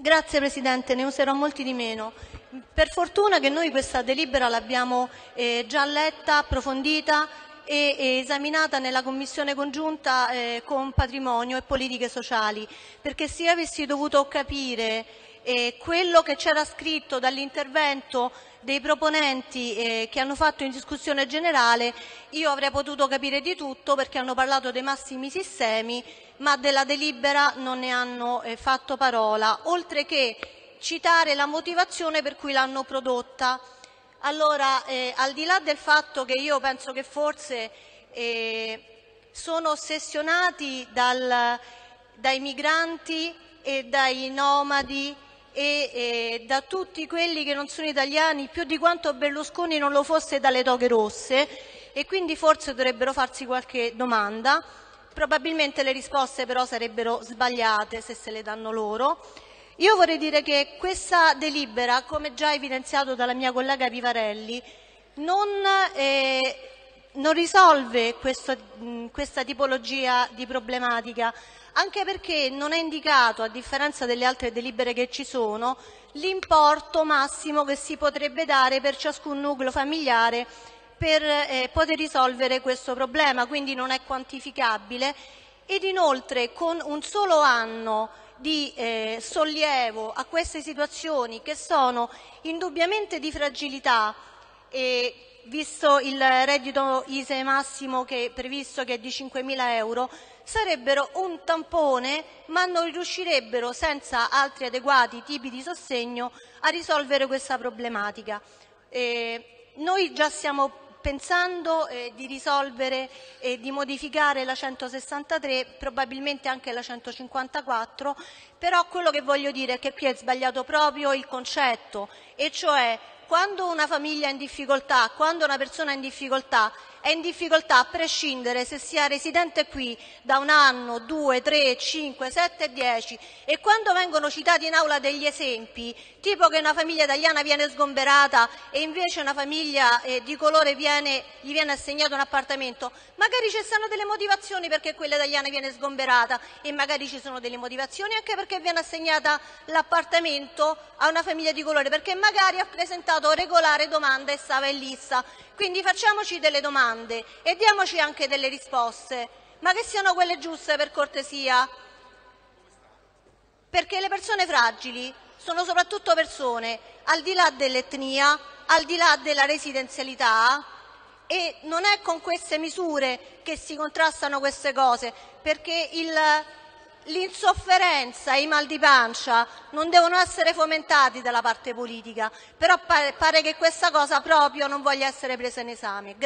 Grazie Presidente, ne userò molti di meno. Per fortuna che noi questa delibera l'abbiamo eh, già letta, approfondita e, e esaminata nella Commissione congiunta eh, con patrimonio e politiche sociali, perché se avessi dovuto capire eh, quello che c'era scritto dall'intervento dei proponenti eh, che hanno fatto in discussione generale, io avrei potuto capire di tutto perché hanno parlato dei massimi sistemi, ma della delibera non ne hanno eh, fatto parola, oltre che citare la motivazione per cui l'hanno prodotta. Allora, eh, al di là del fatto che io penso che forse eh, sono ossessionati dal, dai migranti e dai nomadi e eh, da tutti quelli che non sono italiani più di quanto Berlusconi non lo fosse dalle toghe rosse e quindi forse dovrebbero farsi qualche domanda. Probabilmente le risposte però sarebbero sbagliate se se le danno loro. Io vorrei dire che questa delibera, come già evidenziato dalla mia collega Vivarelli, non, eh, non risolve questo, mh, questa tipologia di problematica, anche perché non è indicato, a differenza delle altre delibere che ci sono, l'importo massimo che si potrebbe dare per ciascun nucleo familiare per eh, poter risolvere questo problema, quindi non è quantificabile. Ed inoltre con un solo anno di eh, sollievo a queste situazioni che sono indubbiamente di fragilità e visto il reddito ISE massimo che è previsto che è di 5.000 euro, sarebbero un tampone ma non riuscirebbero senza altri adeguati tipi di sostegno a risolvere questa problematica. Eh, noi già stiamo pensando eh, di risolvere e di modificare la 163, probabilmente anche la 154, però quello che voglio dire è che qui è sbagliato proprio il concetto, e cioè quando una famiglia è in difficoltà, quando una persona è in difficoltà, è in difficoltà a prescindere se sia residente qui da un anno, due, tre, cinque, sette, dieci e quando vengono citati in aula degli esempi, tipo che una famiglia italiana viene sgomberata e invece una famiglia eh, di colore viene, gli viene assegnato un appartamento, magari ci stanno delle motivazioni perché quella italiana viene sgomberata e magari ci sono delle motivazioni anche perché viene assegnata l'appartamento a una famiglia di colore, perché magari ha presentato regolare domanda e stava in lista. Quindi facciamoci delle domande e diamoci anche delle risposte, ma che siano quelle giuste per cortesia. Perché le persone fragili sono soprattutto persone al di là dell'etnia, al di là della residenzialità e non è con queste misure che si contrastano queste cose, perché il L'insofferenza e i mal di pancia non devono essere fomentati dalla parte politica, però pare, che questa cosa proprio non voglia essere presa in esame.